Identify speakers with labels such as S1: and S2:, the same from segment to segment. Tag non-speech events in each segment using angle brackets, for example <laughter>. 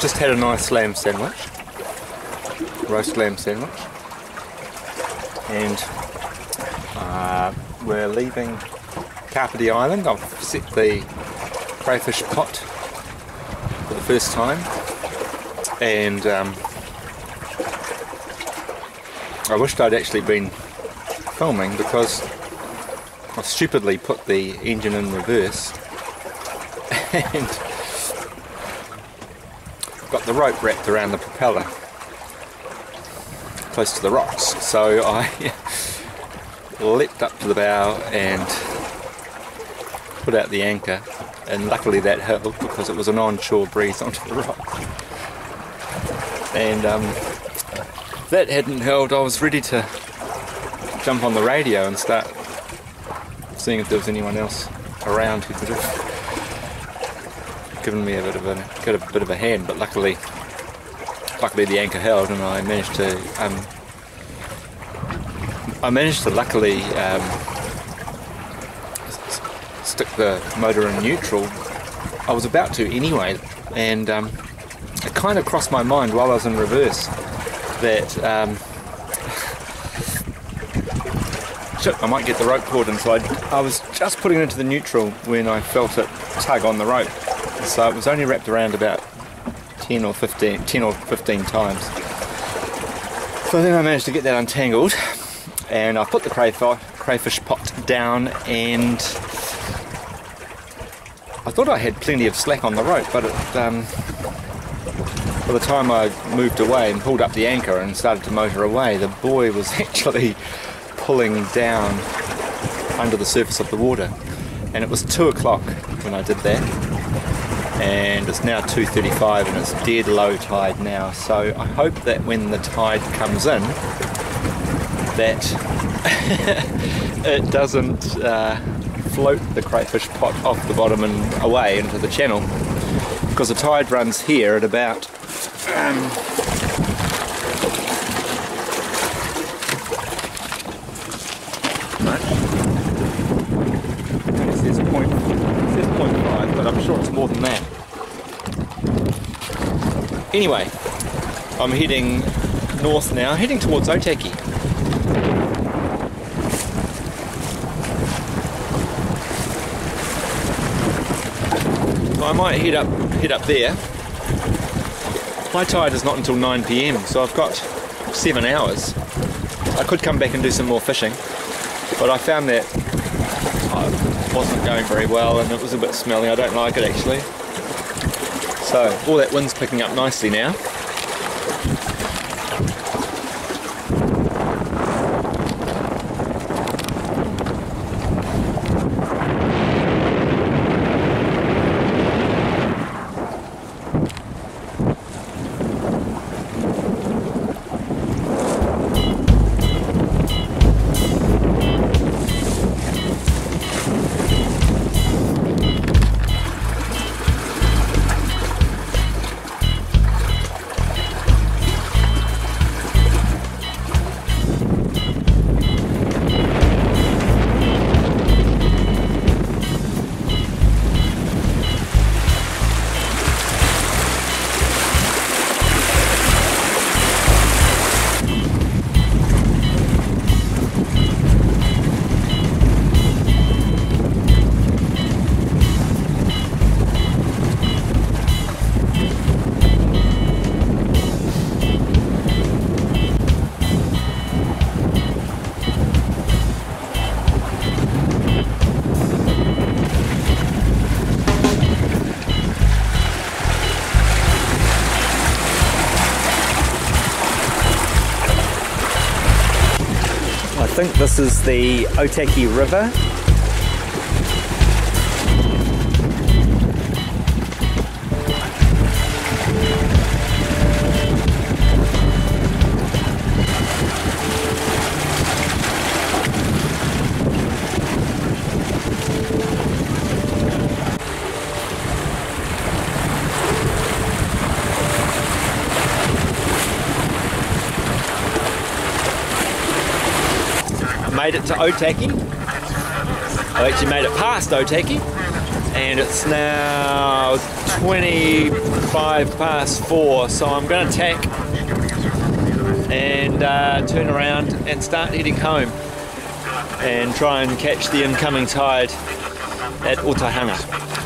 S1: Just had a nice lamb sandwich, roast lamb sandwich, and uh, we're leaving Kapiti Island. I've set the crayfish pot for the first time, and um, I wished I'd actually been filming because I stupidly put the engine in reverse. <laughs> And got the rope wrapped around the propeller close to the rocks. So <laughs> I leapt up to the bow and put out the anchor and luckily that held because it was an onshore breeze <laughs> onto the rock. And um, that hadn't held, I was ready to jump on the radio and start seeing if there was anyone else around who could have given me a bit of a, got a bit of a hand, but luckily, luckily the anchor held, and I managed to, um, I managed to luckily um, stick the motor in neutral. I was about to anyway, and um, it kind of crossed my mind while I was in reverse that. Um, <laughs> shit, I might get the rope caught inside. I was just putting it into the neutral when I felt it tug on the rope so it was only wrapped around about 10 or 15, 10 or 15 times. So then I managed to get that untangled and I put the crayfish pot down and I thought I had plenty of slack on the rope but it, um, by the time I moved away and pulled up the anchor and started to motor away the buoy was <laughs> actually pulling down under the surface of the water and it was 2 o'clock when I did that and it's now 2.35 and it's dead low tide now. So I hope that when the tide comes in that <laughs> it doesn't uh, float the crayfish pot off the bottom and away into the channel. Because the tide runs here at about um, sure it's more than that. Anyway, I'm heading north now, heading towards Otaki. I might head up head up there. My tide is not until 9 pm, so I've got seven hours. I could come back and do some more fishing, but I found that wasn't going very well and it was a bit smelly. I don't like it actually. So all that wind's picking up nicely now. Think this is the Otaki River made it to Otaki. I actually made it past Otaki and it's now
S2: 25 past four, so I'm going to tack and uh, turn around and start heading home and try and catch the incoming tide at Otaihanga.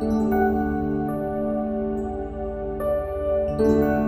S3: thank you